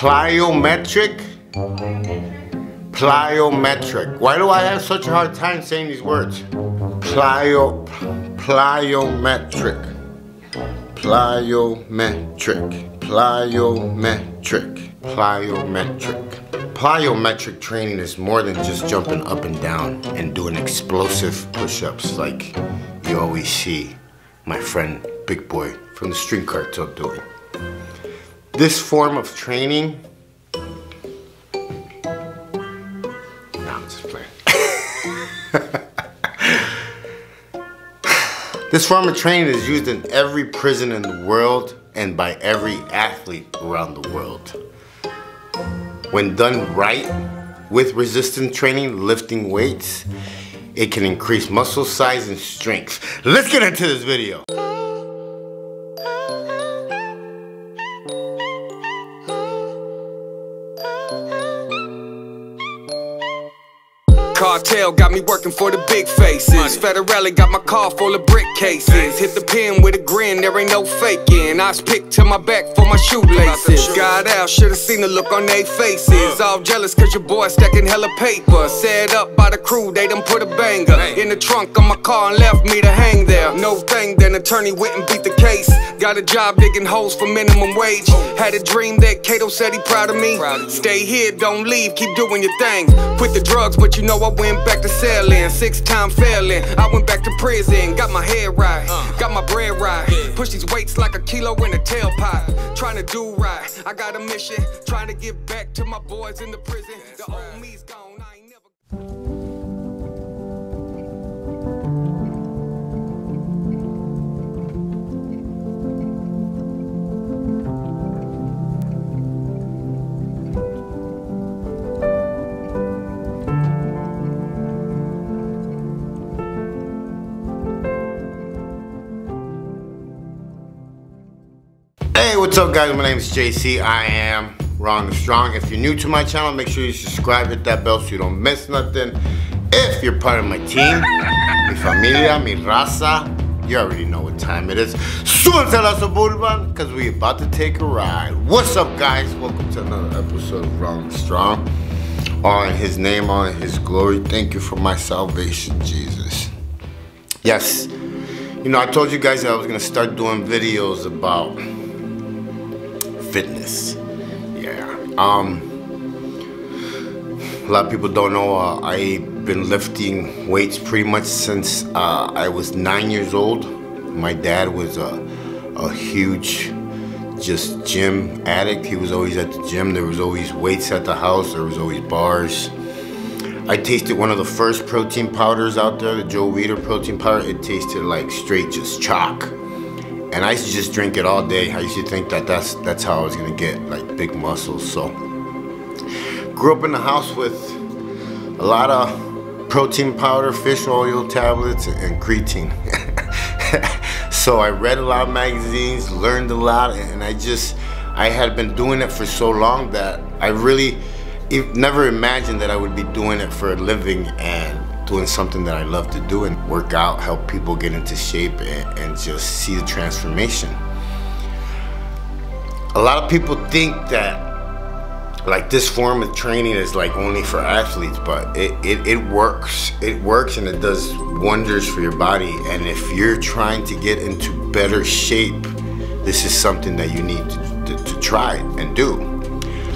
plyometric, plyometric. Why do I have such a hard time saying these words? Plyo, plyometric, plyometric, plyometric, plyometric. Plyometric training is more than just jumping up and down and doing explosive push-ups like you always see my friend Big Boy from the String Cartel doing. This form of training, nah, I'm just playing. this form of training is used in every prison in the world and by every athlete around the world. When done right with resistance training, lifting weights, it can increase muscle size and strength. Let's get into this video. Cartel got me working for the big faces. Federelli got my car full of brick cases. Hit the pin with a grin, there ain't no faking. I picked to my back for my shoelaces. Got out, should've seen the look on their faces. All jealous cause your boy stacking hella paper. Set up by the crew, they done put a banger in the trunk of my car and left me to hang. No thing, then attorney wouldn't beat the case. Got a job digging holes for minimum wage. Had a dream that Kato said he proud of me. Stay here, don't leave, keep doing your thing. Quit the drugs, but you know I went back to selling. Six time failing. I went back to prison. Got my head right. Got my bread right. Push these weights like a kilo in a tailpipe. Trying to do right. I got a mission. Trying to give back to my boys in the prison. The old me's gone. What's up guys? My name is JC. I am Wrong to Strong. If you're new to my channel, make sure you subscribe, hit that bell so you don't miss nothing. If you're part of my team, mi familia, mi raza, you already know what time it is. Súbanse a la suburban, because we about to take a ride. What's up guys? Welcome to another episode of and Strong. All in his name, all in his glory. Thank you for my salvation, Jesus. Yes, you know, I told you guys that I was gonna start doing videos about fitness. Yeah. Um. A lot of people don't know. Uh, I've been lifting weights pretty much since uh, I was nine years old. My dad was a, a huge, just gym addict. He was always at the gym. There was always weights at the house. There was always bars. I tasted one of the first protein powders out there, the Joe Weider protein powder. It tasted like straight just chalk and I used to just drink it all day. I used to think that that's that's how I was gonna get like big muscles. So grew up in the house with a lot of protein powder, fish oil tablets, and creatine. so I read a lot of magazines, learned a lot, and I just I had been doing it for so long that I really never imagined that I would be doing it for a living and doing something that I love to do and work out, help people get into shape and, and just see the transformation. A lot of people think that like this form of training is like only for athletes, but it, it, it works. It works and it does wonders for your body. And if you're trying to get into better shape, this is something that you need to, to, to try and do.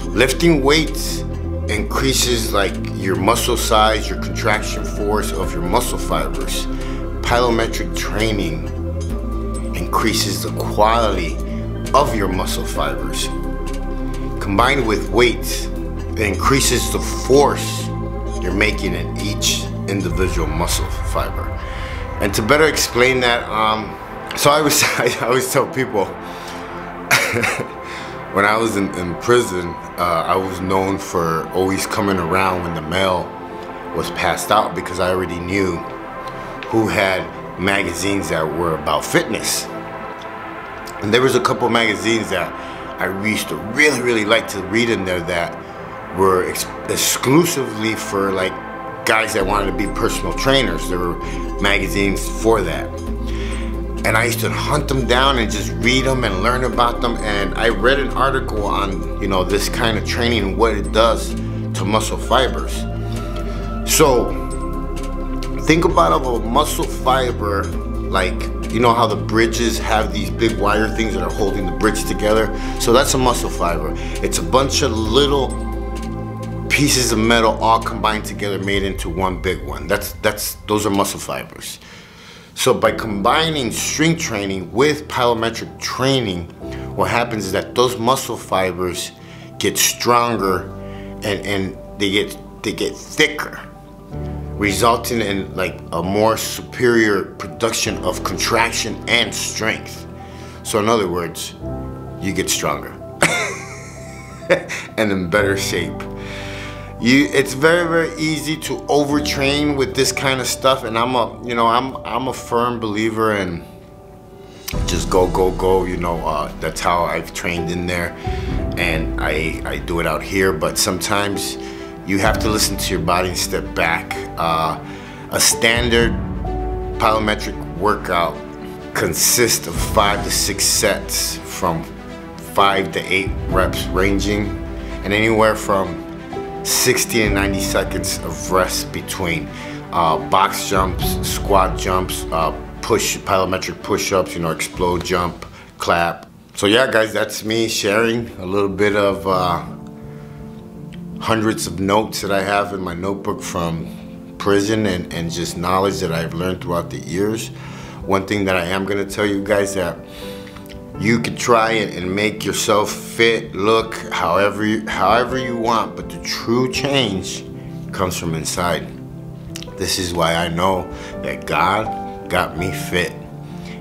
Lifting weights increases like your muscle size, your contraction force of your muscle fibers. Plyometric training increases the quality of your muscle fibers. Combined with weights, it increases the force you're making in each individual muscle fiber. And to better explain that, um, so I was I always tell people when I was in, in prison, uh, I was known for always coming around when the mail was passed out because I already knew who had magazines that were about fitness. And there was a couple magazines that I used to really, really like to read in there that were ex exclusively for like guys that wanted to be personal trainers. There were magazines for that. And I used to hunt them down and just read them and learn about them. And I read an article on, you know, this kind of training and what it does to muscle fibers. So think about of a muscle fiber like you know how the bridges have these big wire things that are holding the bridge together so that's a muscle fiber it's a bunch of little pieces of metal all combined together made into one big one that's that's those are muscle fibers so by combining strength training with plyometric training, what happens is that those muscle fibers get stronger and, and they get they get thicker, resulting in like a more superior production of contraction and strength. So in other words, you get stronger and in better shape you it's very very easy to overtrain with this kind of stuff and i'm a you know i'm i'm a firm believer in just go go go you know uh, that's how i've trained in there and i i do it out here but sometimes you have to listen to your body and step back. Uh, a standard plyometric workout consists of five to six sets from five to eight reps ranging and anywhere from 60 and 90 seconds of rest between uh, box jumps, squat jumps, uh, push, plyometric push-ups, you know, explode jump, clap. So yeah, guys, that's me sharing a little bit of uh, hundreds of notes that I have in my notebook from prison and, and just knowledge that I've learned throughout the years. One thing that I am gonna tell you guys that you can try it and make yourself fit, look however you, however you want, but the true change comes from inside. This is why I know that God got me fit.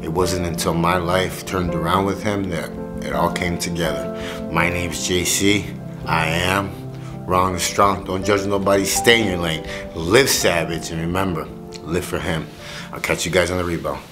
It wasn't until my life turned around with him that it all came together. My name's JC. I am wrong to strong. Don't judge nobody. Stay in your lane. Live savage and remember, live for him. I'll catch you guys on the rebound.